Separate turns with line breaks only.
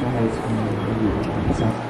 现在是从来没有过，好。